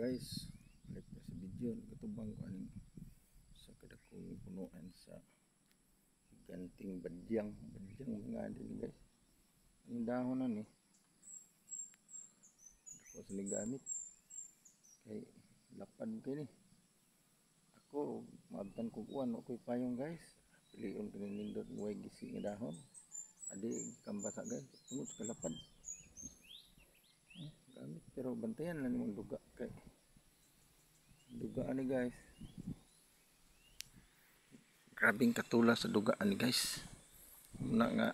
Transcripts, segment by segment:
guys. Balik pa sa video katubang ko aning sa kadakong punuan sa ganting badyang badyang mga din guys. Ang dahon na ni ako sa gamit kay lapad kay ni ako maabtan ko kuan ako'y payong guys piliun ko nindot way gisi nga dahon adi kambasa guys. Tungod sa kalapad gamit pero bantayan lang nimong duga kay duga ani guys. Grabing katula sa duga ani guys muna nga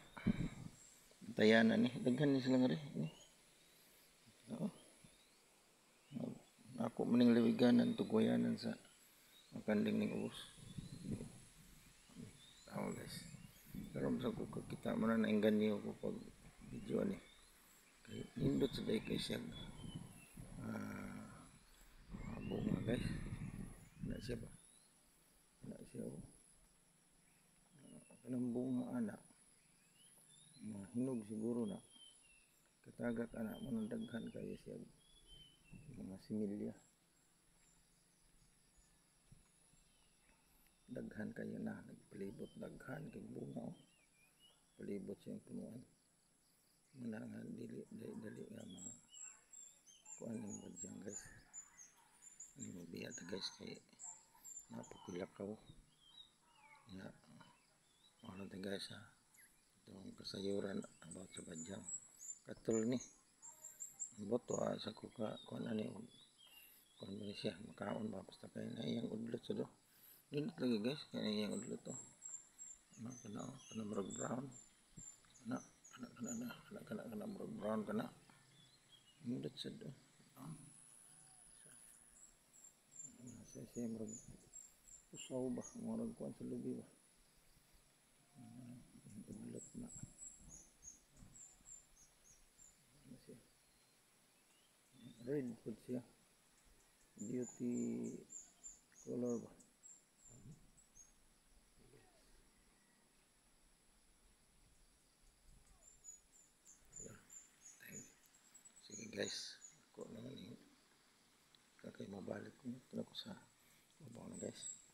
bantayan ani daghan ni sila nga rin ni Oo. ako maning liwiganan tugoyanan sa. Makanding ning ubos tao guys. Pero sa ko kita mo na nainganyo ko pag video ni nindot day kay siya siya ba? Na siya oh. Ah, kanang bunga anak. Mahinog siguro na katagak anak mo nang daghan kayo siya. Mga similya. Daghan kayo na. Nagpalibot daghan kay bunga oh. palibot siyang punuan. Muna nga dili dali, dali nga mga kuan yung badyang guys. Ano mo biya ta guys kay napakilakaw ya ano ta guys ha itong kasayuran about sa badyang katul ni boto ah, sa kuka kuan ani kuan ba ni siya makaon ba basta kay na iyang udlot sa do lagi guys. Kaya iyang udlot to ano kana oh, kana murag brown. Kana kana kana na kana kana kana murag brown kana udlot sa do Ah. Ano siya usaw ba murag kuan sa lubi ba Ah, udlot na ano siya red food siya beauty color ba sige guys. Ako naman yung kakay mabalik ko ako sa na guys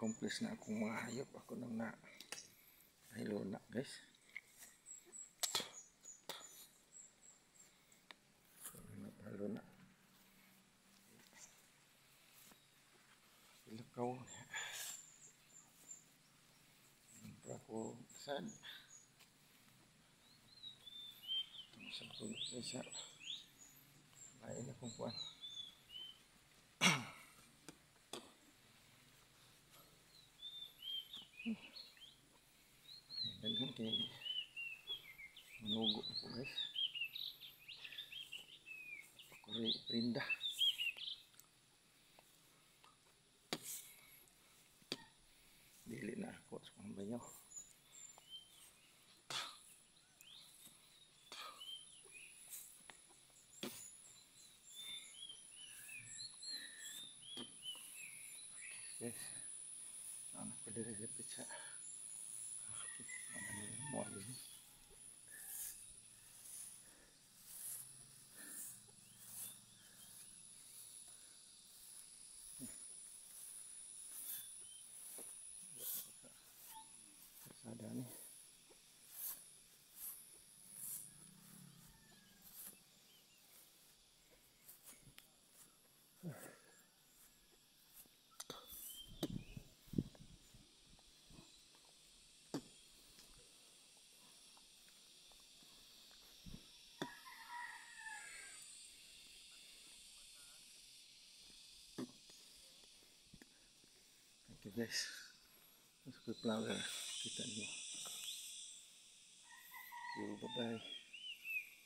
accomplish na akong mga hayop ako nang na hilo na guys. Halo na ilakaw Ito ako sad sa ako sa lain akong kuan daghan kay manugo ako guys. Ako rin prinda dili na ako sa mga bayaw Yes. Ano pa diri sa pizza? Ano mo din? Ada nih. Oke guys, masuk ke flower kita nih. Yuk, bye bye.